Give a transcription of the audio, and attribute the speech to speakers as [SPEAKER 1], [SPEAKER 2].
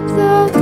[SPEAKER 1] keep the